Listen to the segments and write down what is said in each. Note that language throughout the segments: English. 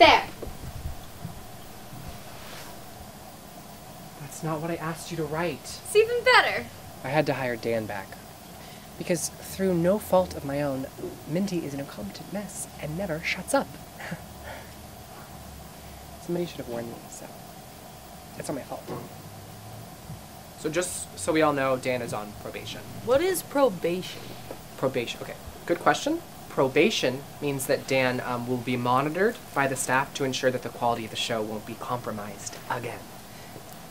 There. That's not what I asked you to write. It's even better. I had to hire Dan back. Because through no fault of my own, Mindy is an incompetent mess and never shuts up. Somebody should have warned me, so it's not my fault. So just so we all know, Dan is on probation. What is probation? Probation. Okay, good question. Probation means that Dan um, will be monitored by the staff to ensure that the quality of the show won't be compromised again.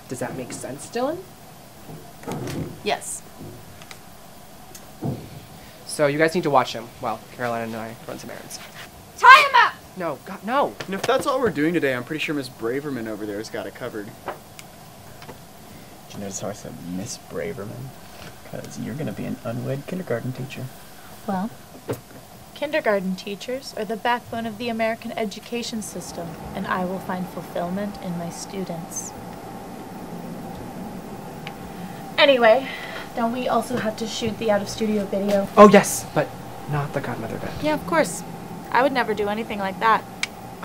Does that make sense, Dylan? Yes. So you guys need to watch him while Caroline and I run some errands. Tie him up! No, God, no. And if that's all we're doing today, I'm pretty sure Miss Braverman over there has got it covered. Did you notice how I said Miss Braverman? Because you're going to be an unwed kindergarten teacher. Well, kindergarten teachers are the backbone of the American education system, and I will find fulfillment in my students. Anyway, don't we also have to shoot the out of studio video? Oh yes, but not the godmother bit. Yeah, of course. I would never do anything like that.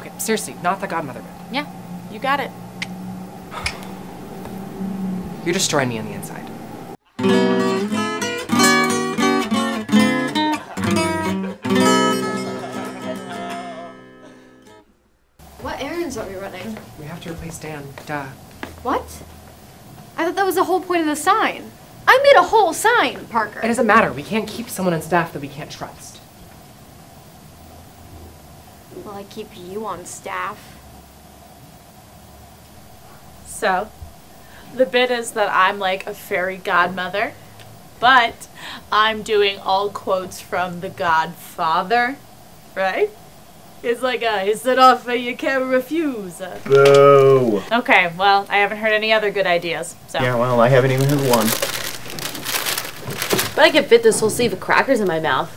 Okay, seriously, not the godmother bit. Yeah, you got it. You're destroying me on the inside. Have to replace Dan. Duh. What? I thought that was the whole point of the sign. I made a whole sign, Parker. It doesn't matter. We can't keep someone on staff that we can't trust. Well, I keep you on staff. So, the bit is that I'm like a fairy godmother, but I'm doing all quotes from The Godfather, right? It's like a, it's an offer you can't refuse. Boo! Okay, well, I haven't heard any other good ideas, so. Yeah, well, I haven't even heard one. But I can fit this whole sleeve of crackers in my mouth.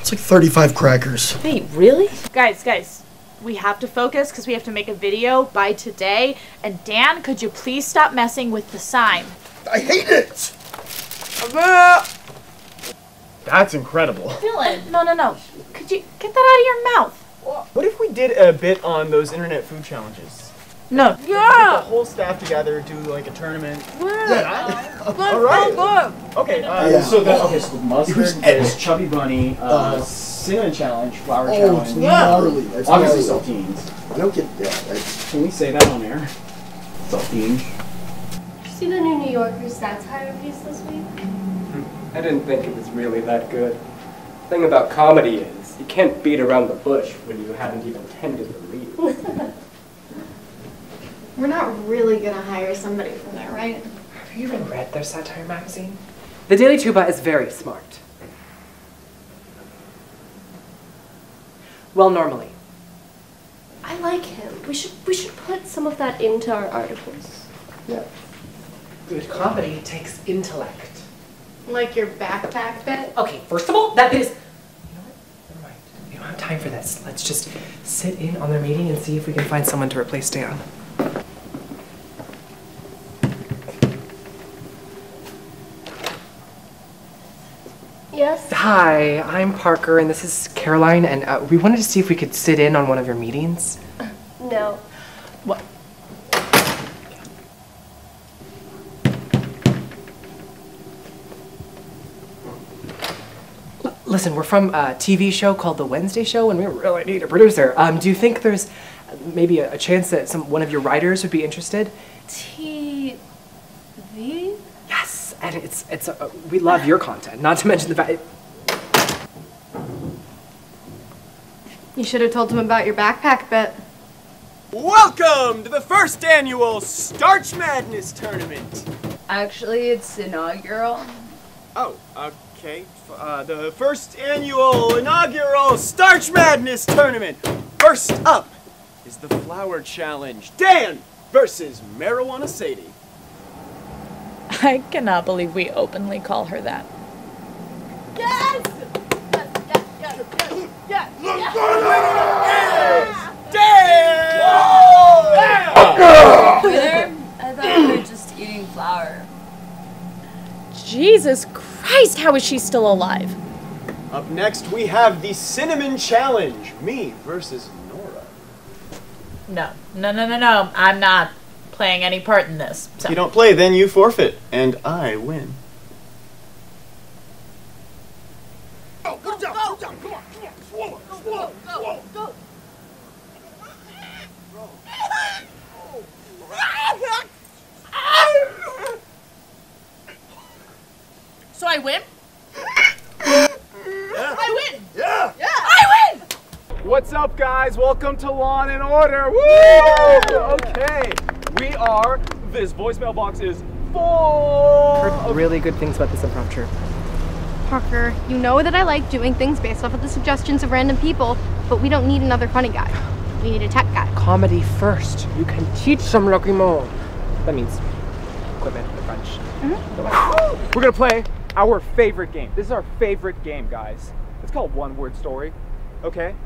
It's like 35 crackers. Wait, really? Guys, guys, we have to focus because we have to make a video by today. And Dan, could you please stop messing with the sign? I hate it! That's incredible. Dylan! No, no, no. Could you get that out of your mouth? What if we did a bit on those internet food challenges? No. Get the whole staff together, do like a tournament. Yeah. All right. Okay. Uh, Yeah. So the okay. So the mustard, Who's there's chubby bunny, uh, Uh, cinnamon challenge, flour Oh, it's challenge. gnarly. That's Obviously gnarly. saltines. I don't get that. That's, Can we say that on air? Saltines. Did you see the new New Yorker satire piece this week? I didn't think it was really that good. thing about comedy is, you can't beat around the bush when you haven't even tended the lead. We're not really gonna hire somebody from there, right? Have you even read their satire magazine? The Daily Tuba is very smart. Well, normally. I like him. We should we should put some of that into our articles. Yeah. Good comedy takes intellect. Like your backpack bit? Okay, first of all, that is. You know what? Never mind. We don't have time for this. Let's just sit in on their meeting and see if we can find someone to replace Dan. Yes? Hi, I'm Parker, and this is Caroline, and uh, we wanted to see if we could sit in on one of your meetings. No. Listen, we're from a TV show called The Wednesday Show, and we really need a producer. Um, do you think there's maybe a, a chance that some one of your writers would be interested? TV? Yes, and it's it's uh, we love your content. Not to mention the fact. You should have told him about your backpack bit. Welcome to the first annual Starch Madness tournament. Actually, it's inaugural. Oh, okay. Uh, the first annual inaugural Starch Madness tournament. First up is the Flour Challenge. Dan versus Marijuana Sadie. I cannot believe we openly call her that. Yes! Yes, yes, yes, yes, yes! yes. yes. Dan! Whether I thought we were just eating flour. Jesus Christ, how is she still alive? Up next, we have the Cinnamon Challenge. Me versus Nora. No, no, no, no, no. I'm not playing any part in this. If you don't play, then you forfeit, and I win. So I win? Yeah. I win! Yeah. Yeah! I win! What's up, guys? Welcome to Lawn and Order. Woo! Okay, we are. This voicemail box is full. Heard really good things about this impromptu. Parker, you know that I like doing things based off of the suggestions of random people, but we don't need another funny guy. We need a tech guy. Comedy first. You can teach some Lacrimon. That means equipment, the French. Mm-hmm. We're gonna play our favorite game. This is our favorite game, guys. It's called One Word Story. Okay?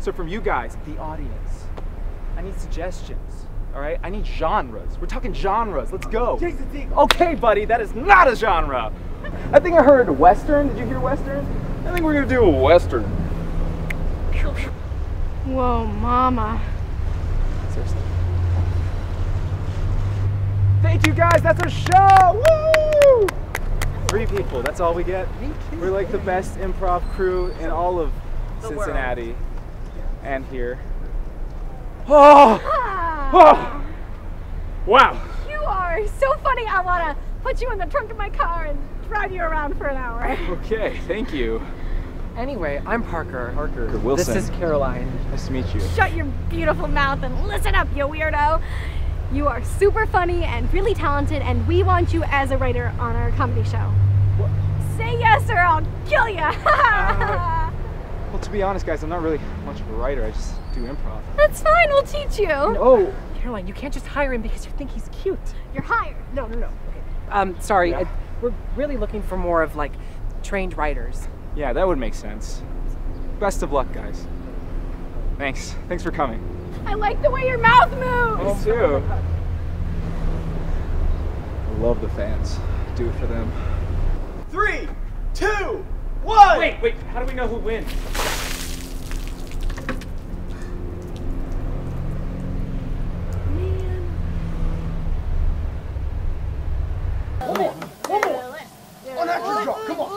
So from you guys, the audience, I need suggestions. All right? I need genres. We're talking genres. Let's go. Okay, buddy, that is not a genre. I think I heard Western. Did you hear Western? I think we're gonna do a Western. Whoa, mama. Seriously. Thank you guys. That's our show. Woo! Three people. That's all we get. We're like the best improv crew in all of Cincinnati and here. Oh! Ah. oh! Wow. You are so funny. I want to put you in the trunk of my car and drive you around for an hour. Okay. Thank you. Anyway, I'm Parker. Parker Wilson. This is Caroline. Nice to meet you. Shut your beautiful mouth and listen up, you weirdo. You are super funny and really talented, and we want you as a writer on our comedy show. Say yes or I'll kill you. Well, to be honest, guys, I'm not really much of a writer. I just do improv. That's fine. We'll teach you. Oh, Caroline, you can't just hire him because you think he's cute. You're hired. No, no, no. Okay. Um, sorry. I, we're really looking for more of like trained writers. Yeah, that would make sense. Best of luck, guys. Thanks. Thanks for coming. I like the way your mouth moves. Me too. I love the fans. Do it for them. Three, two, one. Wait, wait, how do we know who wins? One extra drop, come on.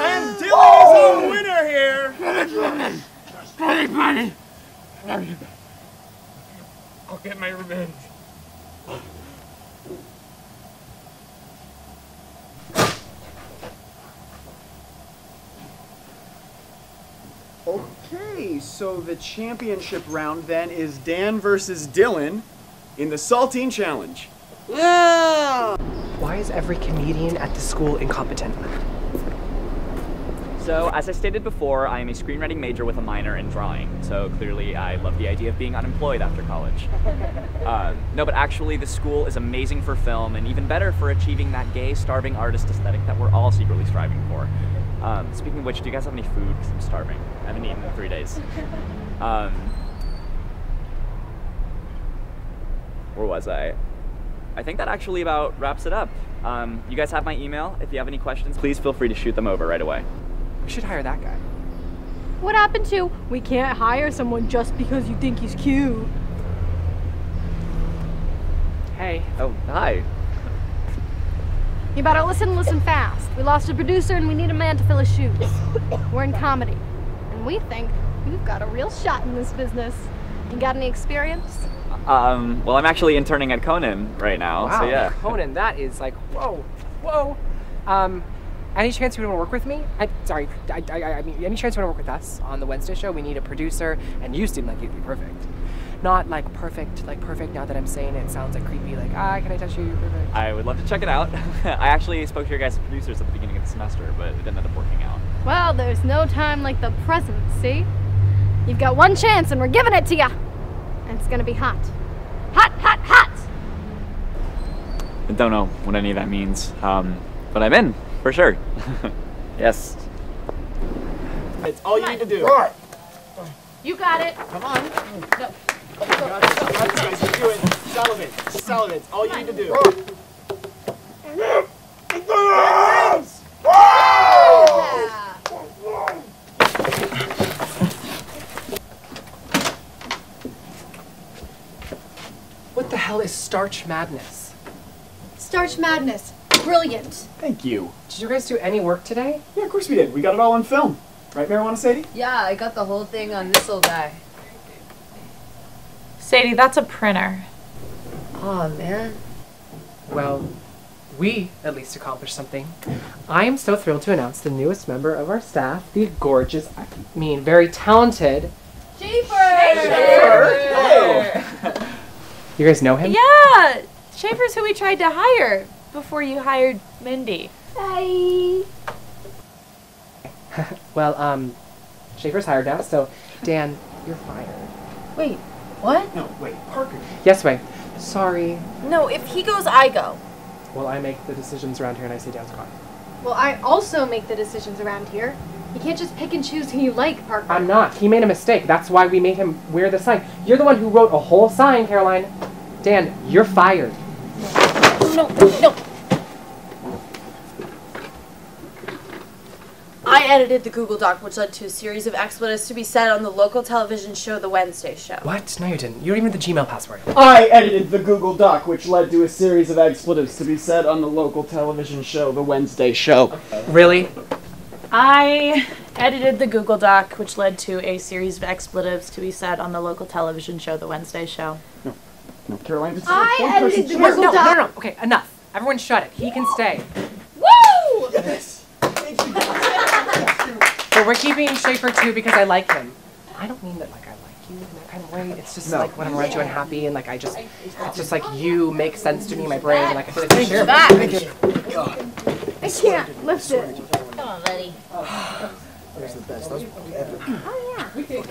And Dylan is our winner here. Buddy, buddy! I'll get my revenge. Okay, so the championship round then is Dan versus Dylan in the Saltine Challenge. Why is every comedian at the school incompetent? So, as I stated before, I am a screenwriting major with a minor in drawing. So, clearly, I love the idea of being unemployed after college. uh, no, but actually, the school is amazing for film and even better for achieving that gay, starving artist aesthetic that we're all secretly striving for. Um, speaking of which, do you guys have any food? Because I'm starving. I haven't eaten in three days. Um, where was I? I think that actually about wraps it up. Um, you guys have my email. If you have any questions, please feel free to shoot them over right away. We should hire that guy. What happened to we can't hire someone just because you think he's cute? Hey. Oh, hi. You better listen, listen fast. We lost a producer and we need a man to fill his shoes. We're in comedy. And we think you've got a real shot in this business. You got any experience? Um, well, I'm actually interning at Conan right now, Wow, so yeah. Conan, that is like whoa, whoa. Um, any chance you want to work with me? I sorry, I, I, I mean, any chance you want to work with us on the Wednesday show? We need a producer, and you seem like you'd be perfect. Not like perfect, like perfect. Now that I'm saying it, it sounds like creepy. Like ah, can I touch you? You're perfect. I would love to check it out. I actually spoke to your guys' producers at the beginning of the semester, but it didn't end up working out. Well, there's no time like the present, see? You've got one chance and we're giving it to you. And it's gonna be hot. Hot, hot, hot! I don't know what any of that means, um, but I'm in, for sure. yes. It's all you need to do. All right. You got it. Come on. No. You got. You guys can. Sullivan. Sullivan. All you need to do. What the hell is Starch Madness? Starch Madness. Brilliant. Thank you. Did you guys do any work today? Yeah, of course we did. We got it all on film. Right, Marijuana Sadie? Yeah, I got the whole thing on this old guy. Sadie, that's a printer. Oh man. Well, we at least accomplished something. I am so thrilled to announce the newest member of our staff, the gorgeous, I mean, very talented. Schaefer! You guys know him? Yeah, Schaefer's who we tried to hire before you hired Mindy. Bye. Well, um, Schaefer's hired now, so Dan, you're fired. Wait, what? No, wait, Parker. Yes, Way. Sorry. No, if he goes, I go. Well, I make the decisions around here, and I say Dan's gone. Well, I also make the decisions around here. You can't just pick and choose who you like, Parker. I'm not. He made a mistake. That's why we made him wear the sign. You're the one who wrote a whole sign, Caroline. Dan, you're fired. No, no. I edited the Google Doc, which led to a series of expletives to be said on the local television show, The Wednesday Show. What? No, you didn't. You don't even have the Gmail password. I edited the Google Doc, which led to a series of expletives to be said on the local television show, The Wednesday Show. Really? I edited the Google Doc, which led to a series of expletives to be said on the local television show, The Wednesday Show. No, no, Caroline, just I one edited person the. Google No, no, no, no. Okay, enough. Everyone shut it. He can stay. Woo! Yes. Thank. But we're keeping Schaefer too because I like him. I don't mean that like I like you in that kind of way. It's just No. like when I'm around you and happy and like I just it's just like you make sense to me in my brain and like I feel like we share. Back. I can't lift it. Come on, buddy. Oh, yeah.